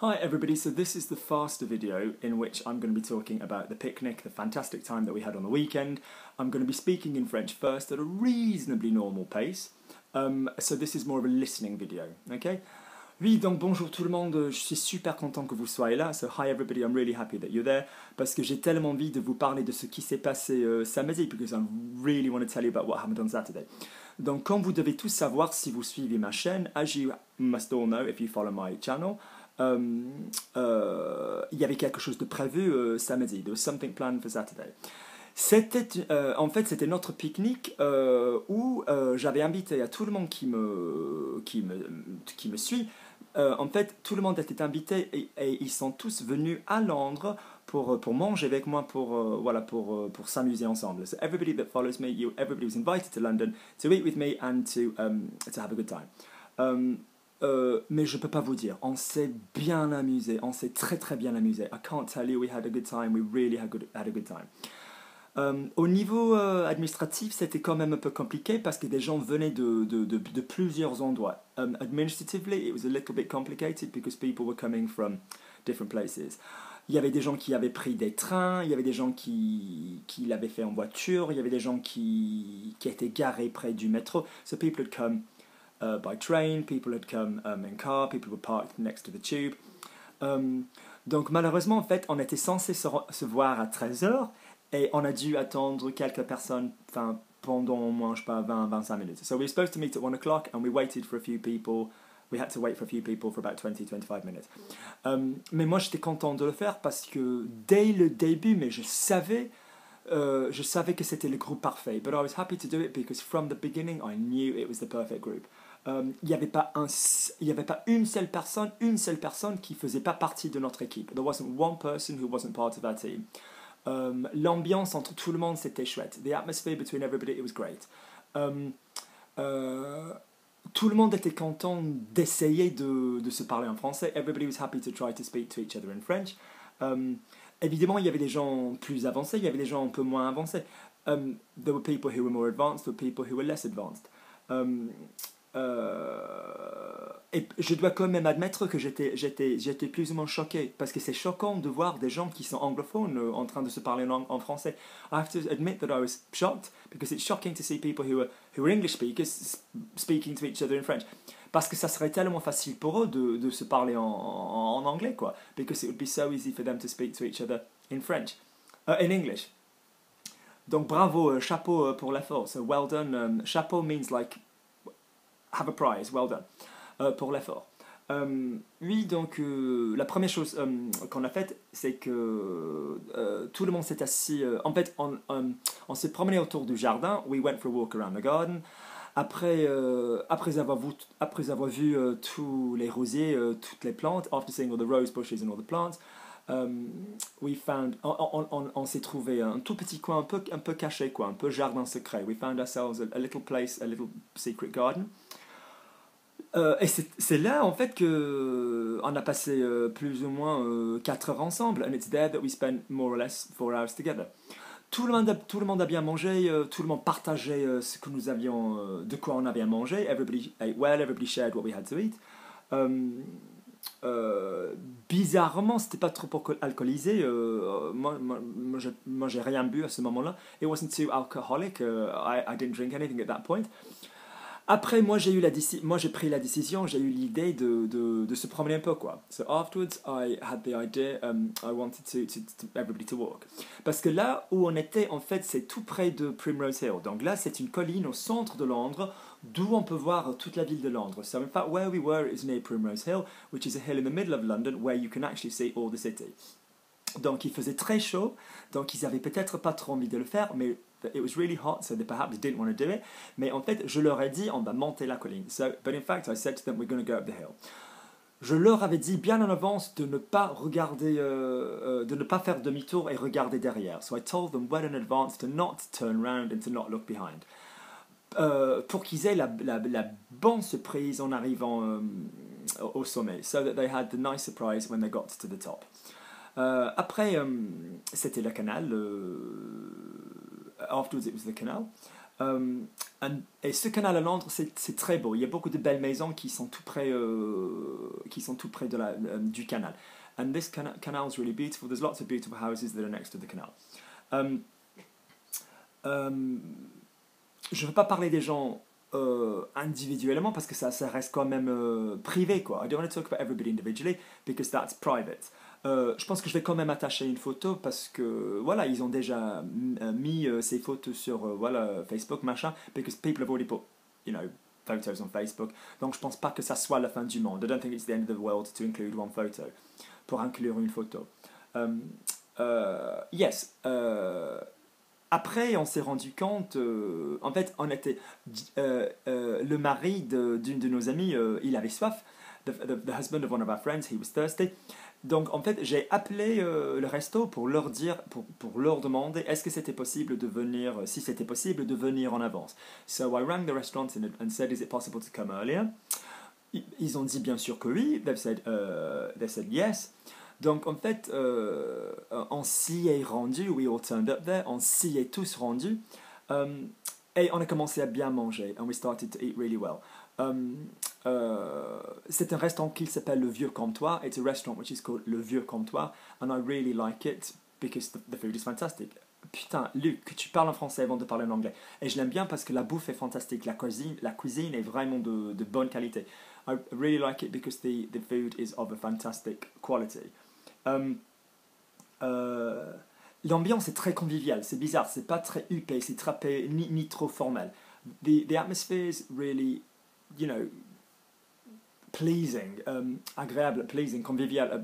Hi everybody, so this is the faster video in which I'm going to be talking about the picnic, the fantastic time that we had on the weekend. I'm going to be speaking in French first at a reasonably normal pace, um, so this is more of a listening video, okay? Oui, donc bonjour tout le monde, je suis super content que vous soyez là. So hi everybody, I'm really happy that you're there parce que j'ai tellement envie de vous parler de ce qui s'est passé euh, samedi because I really want to tell you about what happened on Saturday. Donc comme vous devez tous savoir si vous suivez ma chaîne, as you must all know if you follow my channel, il y avait quelque chose de prévu euh, samedi. There was something planned for Saturday. C'était, euh, en fait, c'était notre pique-nique euh, où euh, j'avais invité à tout le monde qui me, qui me, qui me suit. Euh, en fait, tout le monde était invité et, et ils sont tous venus à Londres pour, pour manger avec moi, pour, euh, voilà, pour, euh, pour s'amuser ensemble. So everybody that follows me, you, everybody was invited to London to eat with me and to, um, to have a good time. Um, euh, mais je peux pas vous dire, on s'est bien amusé, on s'est très très bien amusé. I can't tell you, we had a good time, we really had, good, had a good time. Euh, au niveau euh, administratif, c'était quand même un peu compliqué parce que des gens venaient de, de, de, de plusieurs endroits. Um, administratively, it was a little bit complicated because people were coming from different places. Il y avait des gens qui avaient pris des trains, il y avait des gens qui, qui l'avaient fait en voiture, il y avait des gens qui, qui étaient garés près du métro. So people had come uh, by train, people had come um, in car, people were parked next to the tube. Um, donc malheureusement, en fait, on était censé se, voir à 13h et on a dû attendre quelques personnes pendant au moins, je sais pas, 20-25 minutes. So we were supposed to meet at 1 o'clock and we waited for a few people. We had to wait for a few people for about 20-25 minutes. Um, mais moi, j'étais content de le faire parce que dès le début, mais je savais, euh, je savais que c'était le groupe parfait. But I was happy to do it because from the beginning, I knew it was the perfect group. Um, il n'y avait pas un, il y avait pas une seule personne, une seule personne qui faisait pas partie de notre équipe. There wasn't one person who wasn't part of our team. Um, L'ambiance entre tout le monde, c'était chouette. The atmosphere between everybody, it was great. Um, euh, tout le monde était content d'essayer de, de, se parler en français. Everybody was happy to try to speak to each other in French. Um, évidemment, il y avait des gens plus avancés, il y avait des gens un peu moins avancés. Um, there were people who were more advanced, there were people who were less advanced. Euh, et je dois quand même admettre que j'étais plus ou moins choqué parce que c'est choquant de voir des gens qui sont anglophones euh, en train de se parler en, en, français. I have to admit that I was shocked because it's shocking to see people who are, who are English speakers speaking to each other in French. Parce que ça serait tellement facile pour eux de, de se parler en, en, en, anglais, quoi. Because it would be so easy for them to speak to each other in French, uh, in English. Donc bravo, euh, chapeau pour l'effort. So well done. Um, chapeau means like have a prize, well done, euh, pour l'effort. Euh, oui, donc euh, la première chose euh, qu'on a faite, c'est que euh, tout le monde s'est assis. Euh, en fait, on, on s'est promené autour du jardin. We went for a walk around the garden. Après, après, avoir, vu, après avoir vu tous les rosiers, toutes les plantes, after seeing all the rose bushes and all the plants, um, we found, on, on, on, on s'est trouvé un tout petit coin un peu, un peu caché, quoi, un peu jardin secret. We found ourselves a, a little place, a little secret garden. Euh, et c'est là en fait que on a passé euh, plus ou moins euh, 4 heures ensemble. And it's there that we spent more or less 4 hours together. Tout le monde a, tout le monde a bien mangé, euh, tout le monde partageait euh, ce que nous avions, de quoi on avait à manger. Everybody ate well, everybody shared what we had to eat. bizarrement, c'était pas trop alcoolisé. moi, moi, j'ai rien bu à ce moment-là. It wasn't too alcoholic. I, I didn't drink anything at that point. Après, moi, j'ai eu la moi, j'ai pris la décision, j'ai eu l'idée de, de, de, se promener un peu, quoi. So afterwards, I had the idea, um, I wanted to, to, to, everybody to walk. Parce que là où on était, en fait, c'est tout près de Primrose Hill. Donc là, c'est une colline au centre de Londres, d'où on peut voir toute la ville de Londres. So in fact, where we were is near Primrose Hill, which is a hill in the middle of London, where you can actually see all the city. Donc il faisait très chaud, donc ils avaient peut-être pas trop envie de le faire, mais it was really hot, so they perhaps didn't want to do it. Mais en fait, je leur ai dit, on va monter la colline. So, but in fact, I said to them, we're going to go up the hill. Je leur avais dit bien en avance de ne pas regarder, euh, euh, de ne pas faire demi-tour et regarder derrière. So I told them well in advance to not turn around and to not look behind. Euh, pour qu'ils aient la, la, la, bonne surprise en arrivant euh, au sommet. So that they had the nice surprise when they got to the top. Euh, après, euh, c'était le canal afterwards it was the canal. Euh, et ce canal à Londres, c'est très beau. Il y a beaucoup de belles maisons qui sont tout près, euh, qui sont tout près de la, euh, du canal. And this canal, canal is really beautiful. There's lots of beautiful houses that are next to the canal. Um, um, je ne veux pas parler des gens euh, individuellement parce que ça, ça reste quand même euh, privé quoi. I don't want to talk about everybody individually because that's private. Euh, je pense que je vais quand même attacher une photo parce que voilà ils ont déjà euh, mis euh, ces photos sur euh, voilà Facebook machin because people have already put you know photos on Facebook donc je pense pas que ça soit la fin du monde I don't think it's the end of the world to include one photo pour inclure une photo um, uh, yes uh, après, on s'est rendu compte, euh, en fait, on était, le mari d'une de, de, nos amies, il avait soif. The, the, the, husband of one of our friends, he was thirsty. Donc, en fait, j'ai appelé euh, le resto pour leur dire, pour, leur demander, est-ce que c'était possible de venir, si c'était possible, de venir en avance. So I rang the restaurant and said, is it possible to come earlier? Ils ont dit bien sûr que oui. They've said, uh, they said yes. Donc en fait, euh, on s'y est rendu, we all turned up there, on s'y est tous rendus, um, et on a commencé à bien manger, and we started to eat really well. Um, uh, c'est un restaurant qui s'appelle Le Vieux Comptoir. It's a restaurant which is called Le Vieux Comptoir, and I really like it because the, the food is fantastic. Putain, Luc, que tu parles en français avant de parler en anglais. Et je l'aime bien parce que la bouffe est fantastique, la cuisine, la cuisine est vraiment de, de bonne qualité. I really like it because the, the food is of a fantastic quality. Um, euh, L'ambiance est très conviviale, c'est bizarre, c'est pas très huppé, c'est ni, ni trop formel. The, the atmosphere is really, you know, pleasing, um, agréable, pleasing, convivial. Uh,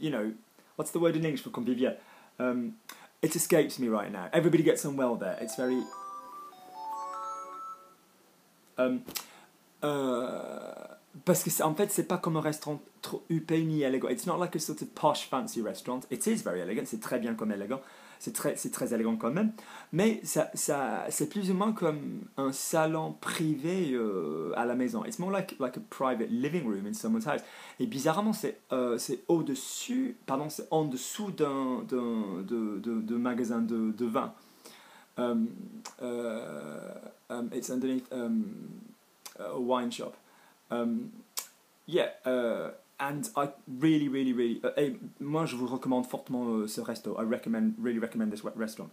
you know, what's the word in English for convivial? Um, it escapes me right now. Everybody gets on well there. It's very. Um, uh, parce que en fait c'est pas comme un restaurant trop huppé ni élégant. It's not like a sort of posh fancy restaurant. It is very elegant. C'est très bien comme élégant. C'est très c'est très élégant quand même. Mais ça, ça c'est plus ou moins comme un salon privé euh, à la maison. It's more like like a private living room in someone's house. Et bizarrement c'est euh, c'est au dessus pardon c'est en dessous d'un d'un de, de, de, magasin de, de vin. Um, uh, um, it's underneath um, a wine shop Um, yeah, uh, and I really, really, really. Uh, moi, je vous recommande fortement uh, ce resto. I recommend, really recommend this restaurant.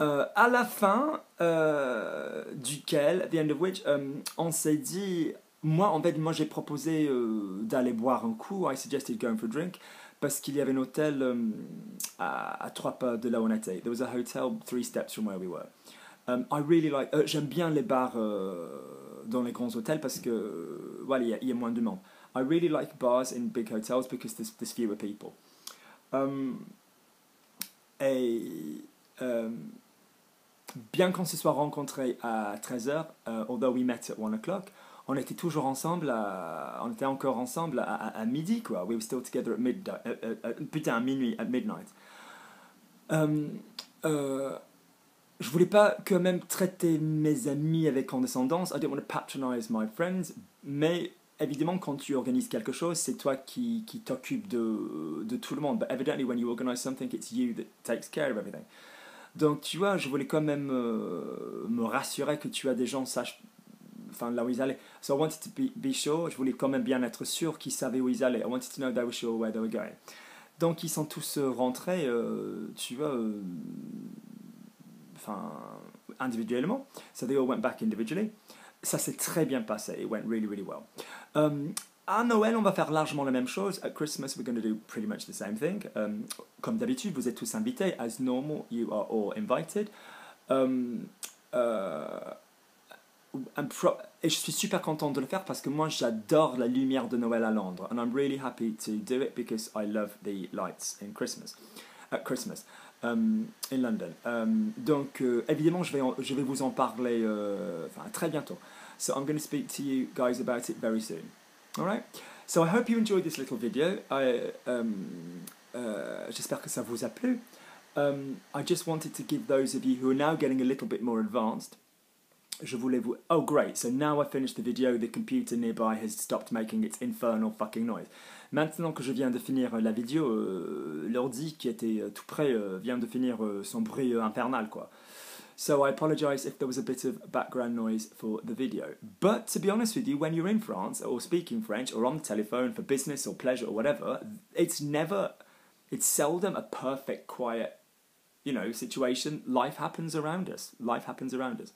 Euh, à la fin euh, duquel, at the end of which, um, on s'est dit, moi en fait, moi j'ai proposé euh, d'aller boire un coup. I suggested going for a drink parce qu'il y avait un hôtel um, à, à, trois pas de là où on était. There was a hotel three steps from where we were. Um, I really like. Euh, j'aime bien les bars euh, dans les grands hôtels parce que voilà, il y, y, a moins de monde. I really like bars in big hotels because there's, there's fewer people. Um, et um, bien qu'on se soit rencontrés à 13h, uh, although we met at 1 o'clock, on était toujours ensemble, à, on était encore ensemble à, à, à, midi, quoi. We were still together at midnight, uh, uh, putain, à minuit, at midnight. Um, uh, je voulais pas quand même traiter mes amis avec condescendance. I didn't want to patronize my friends. Mais évidemment, quand tu organises quelque chose, c'est toi qui, qui t'occupe de, tout le monde. But evidently, when you organize something, it's you that takes care of everything. Donc, tu vois, je voulais quand même euh, me rassurer que tu as des gens sachent enfin, là où ils allaient. So I wanted to be, sure, je voulais quand même bien être sûr qu'ils savaient où ils allaient. I wanted to know they were sure where they were going. Donc, ils sont tous euh, rentrés, euh, tu vois. Enfin, individuellement. So they all went back individually. Ça s'est très bien passé. It went really, really well. Um, à Noël, on va faire largement la même chose. At Christmas, we're going to do pretty much the same thing. Um, comme d'habitude, vous êtes tous invités. As normal, you are all invited. Um, uh, et je suis super content de le faire parce que moi j'adore la lumière de Noël à Londres. And I'm really happy to do it because I love the lights in Christmas. At Christmas. Um, in London. Um, donc, euh, évidemment, je vais, en, je vais vous en parler euh, très bientôt. So I'm going to speak to you guys about it very soon. All right? So I hope you enjoyed this little video. Um, uh, J'espère que ça vous a plu. Um, I just wanted to give those of you who are now getting a little bit more advanced. Je voulais vous. Oh, great. So now I finished the video, the computer nearby has stopped making its infernal fucking noise. Maintenant que je viens de finir euh, la vidéo, euh, l'ordi qui était euh, tout près euh, vient de finir euh, son bruit euh, infernal, quoi. So I apologise if there was a bit of background noise for the video. But to be honest with you, when you're in France or speaking French or on the telephone for business or pleasure or whatever, it's never, it's seldom a perfect, quiet, you know, situation. Life happens around us. Life happens around us.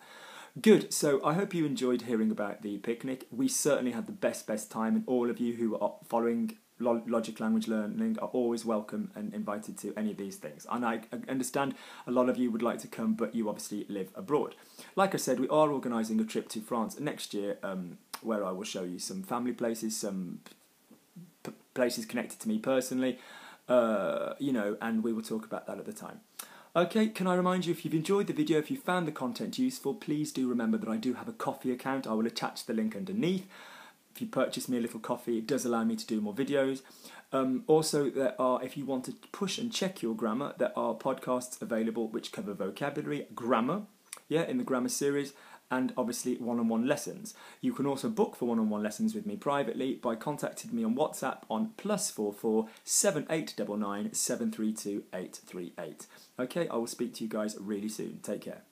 Good. So I hope you enjoyed hearing about the picnic. We certainly had the best, best time, and all of you who are following logic language learning are always welcome and invited to any of these things. And I understand a lot of you would like to come, but you obviously live abroad. Like I said, we are organising a trip to France next year um, where I will show you some family places, some p- places connected to me personally, uh, you know, and we will talk about that at the time. Okay, can I remind you if you've enjoyed the video, if you found the content useful, please do remember that I do have a Ko-fi account. I will attach the link underneath if you purchase me a little coffee, it does allow me to do more videos. Um, also, there are, if you want to push and check your grammar, there are podcasts available which cover vocabulary, grammar, yeah, in the grammar series, and obviously one on one lessons. You can also book for one on one lessons with me privately by contacting me on WhatsApp on plus four four seven eight double nine seven three two eight three eight. Okay, I will speak to you guys really soon. Take care.